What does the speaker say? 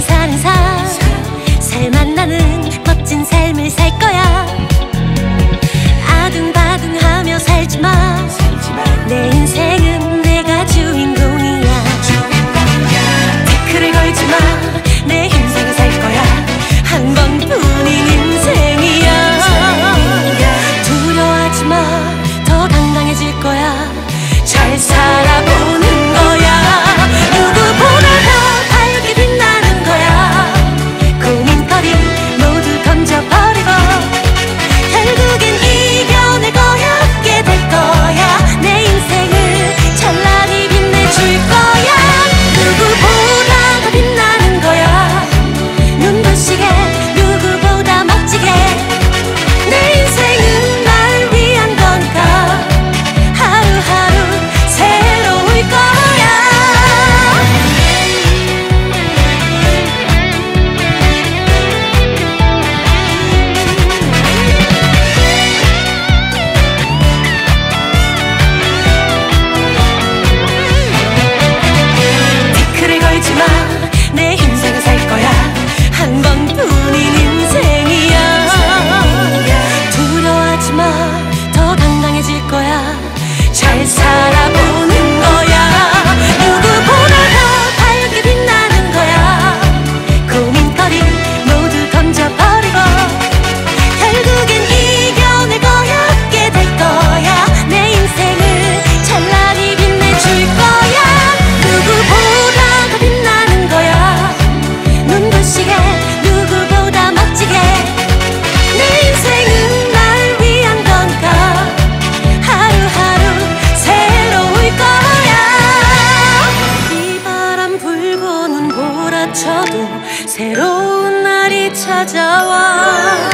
사는 삶 살 만나는 멋진 삶을 살 거야. 사람 멈춰도 새로운 날이 찾아와